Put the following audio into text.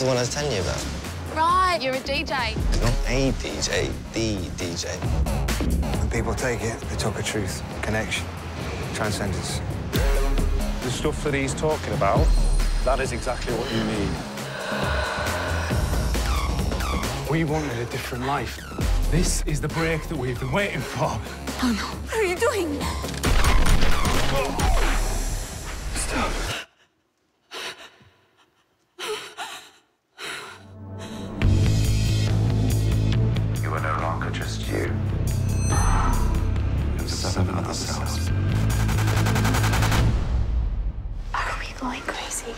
the one I was telling you about. Right, you're a DJ. Not a DJ, the DJ. When people take it, they talk of truth, connection, transcendence. The stuff that he's talking about, that is exactly what you need. We wanted a different life. This is the break that we've been waiting for. Oh, no. What are you doing? ourselves. Are we going crazy?